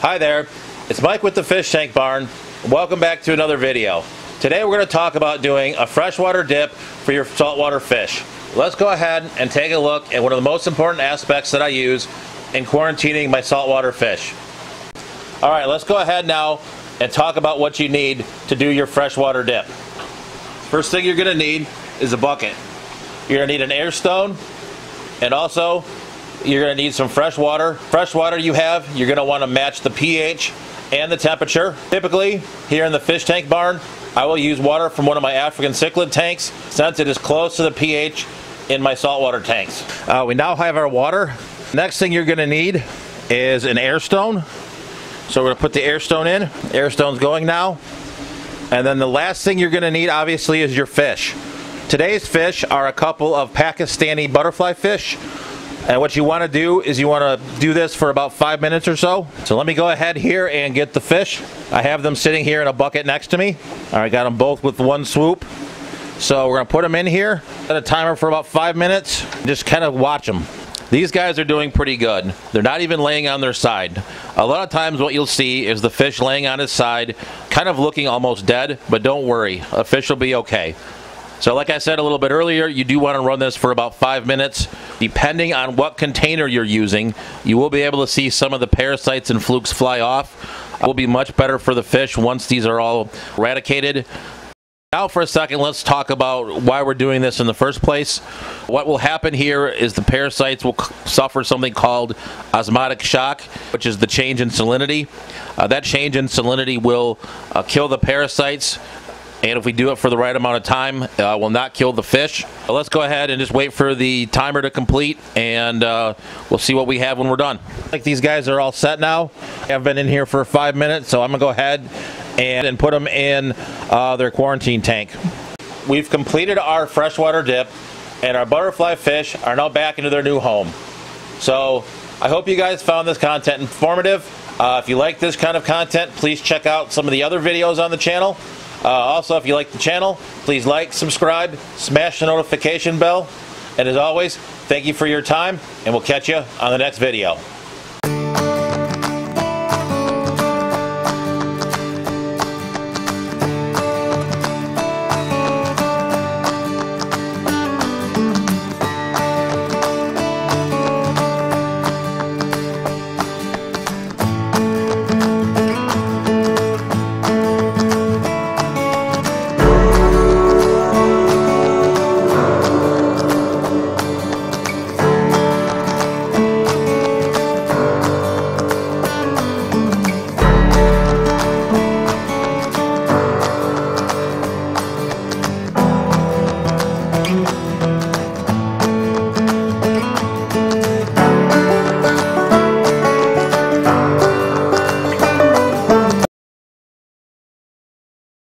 Hi there, it's Mike with the Fish Tank Barn. Welcome back to another video. Today we're going to talk about doing a freshwater dip for your saltwater fish. Let's go ahead and take a look at one of the most important aspects that I use in quarantining my saltwater fish. Alright, let's go ahead now and talk about what you need to do your freshwater dip. First thing you're going to need is a bucket. You're going to need an air stone and also you're going to need some fresh water. Fresh water you have, you're going to want to match the pH and the temperature. Typically, here in the fish tank barn, I will use water from one of my African cichlid tanks since it is close to the pH in my saltwater tanks. Uh, we now have our water. Next thing you're going to need is an air stone. So we're going to put the air stone in. Air stone's going now. And then the last thing you're going to need, obviously, is your fish. Today's fish are a couple of Pakistani butterfly fish. And what you want to do is you want to do this for about five minutes or so. So let me go ahead here and get the fish. I have them sitting here in a bucket next to me. All right, got them both with one swoop. So we're to put them in here, set a timer for about five minutes, just kind of watch them. These guys are doing pretty good. They're not even laying on their side. A lot of times what you'll see is the fish laying on his side, kind of looking almost dead, but don't worry, a fish will be okay. So like I said a little bit earlier, you do want to run this for about five minutes. Depending on what container you're using, you will be able to see some of the parasites and flukes fly off. It will be much better for the fish once these are all eradicated. Now for a second, let's talk about why we're doing this in the first place. What will happen here is the parasites will suffer something called osmotic shock, which is the change in salinity. Uh, that change in salinity will uh, kill the parasites, and if we do it for the right amount of time, uh, will not kill the fish. But let's go ahead and just wait for the timer to complete, and uh, we'll see what we have when we're done. Like these guys are all set now. I've been in here for five minutes, so I'm gonna go ahead and, and put them in uh, their quarantine tank. We've completed our freshwater dip, and our butterfly fish are now back into their new home. So I hope you guys found this content informative. Uh, if you like this kind of content, please check out some of the other videos on the channel. Uh, also, if you like the channel, please like, subscribe, smash the notification bell. And as always, thank you for your time, and we'll catch you on the next video.